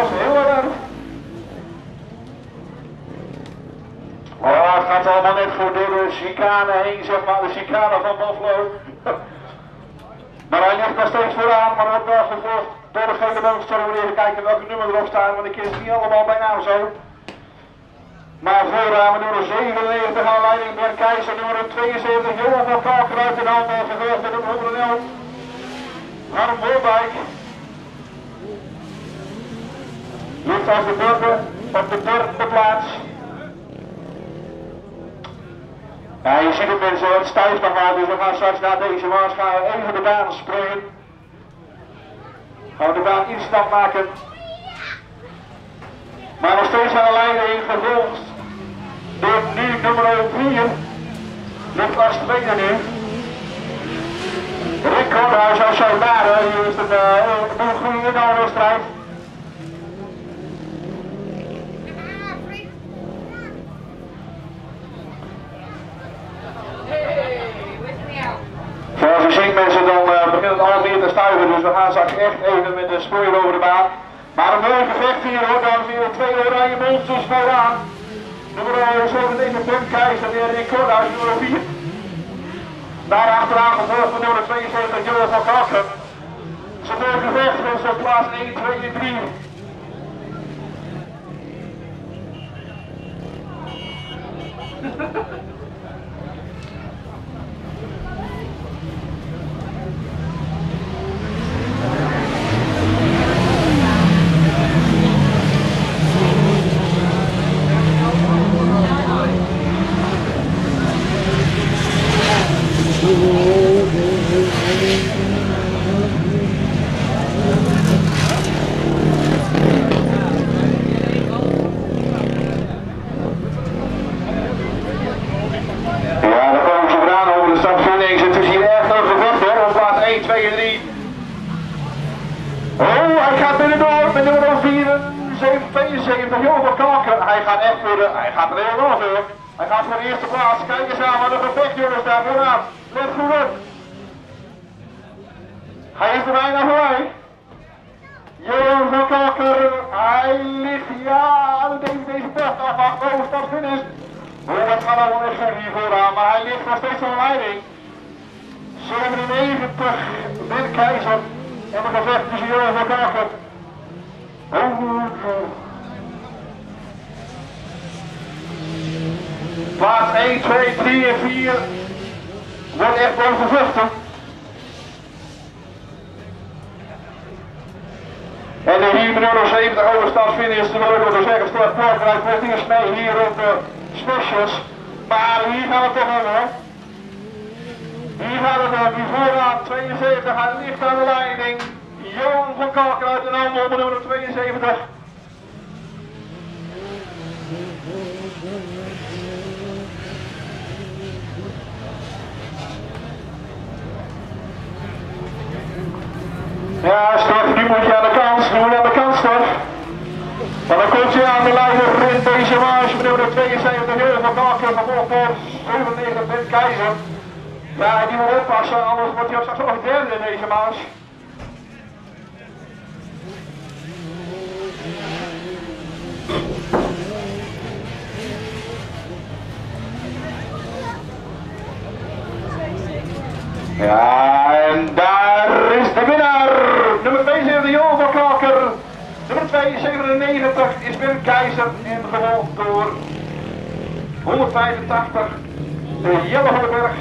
was heel erg. Het gaat allemaal net voor door de chicane heen, zeg maar, de chicane van Buffalo. maar hij ligt nog steeds vooraan, maar ook wel gevolgd door de gele boomstorm. Even kijken welke nummer erop staan, want ik is niet allemaal bij naam zo. Maar vooraan nummer 97 aanleiding leiding Bert Keizer, nummer 72 Johan van Kalker uit de handen, gevolgd met nummer 111 Harm Holbijk. Ligt als de derde op de derde. Ja, je ziet het mensen, het stijft nog maar, dus we gaan straks na deze mars even de baan springen. Gaan we de baan instap maken. Maar nog steeds aan de leiding gevolgd door nu nummer 4. Ligt als tweede nu. Rick Kornhuis als soldaten, die is een, uh, een goede inhoudingsstrijd. Zoals u ziet mensen, dan uh, te stuiven, dus we gaan straks echt even met de spoor over de baan. Maar een mooi gevecht hier hoor, dames en heren, twee oranje monsters vooraan. Nummer 97 Ben Keizer en Rick Kornhuis, nummer 4. Daar achteraan gevolgd van nummer 72 Johan van Kalken. Ze mooi gevecht, mensen op plaats 1, 2 en 3. Ja, dan komen ze vandaan over de stadvinding. Het is hier echt een gevecht hoor, op plaats 1, 2 en 3. Oh, hij gaat binnendoor met nummer 4, 72, Johan van Kalken. Hij gaat echt voor de, hij gaat er helemaal voor. Hij gaat voor de eerste plaats. Kijk eens aan wat een gevecht jongens daar vooraan. Let goed op. Hij is er bijna voorbij. Johan van Kalken, hij ligt, ja, deze, deze bocht afwacht, oh, stadvinding. Oh, dat gaat allemaal goed hier vooraan, maar hij ligt nog steeds aan de leiding. 97 Ben Keizer en een gevecht tussen Johan van Kalken. Oh, oh. Plaats 1, 2, 3 en 4 wordt echt. En de hier nummer 70 overstadsfinish, de wil ik wel zeggen, staat Kortrijk richting mee hier op de specials. Maar hier gaan we toch hebben hoor. Hier gaat het dan, die vooraan 72, hij ligt aan de leiding. Johan van Kalkruid en Handel op nummer 72. Ja, Stef, nu moet je aan de kant, nu moet je aan de kant, Stef. En dan komt je aan de leider deze met nummer 72, Johan van Kalken, gevolgd door 97 Ben Keizer. Ja, die moet oppassen, anders wordt hij ook straks nog in deze marge. Ja, en daar 297 is Wim Keizer ingewold door 185 de Jelle van den Berg,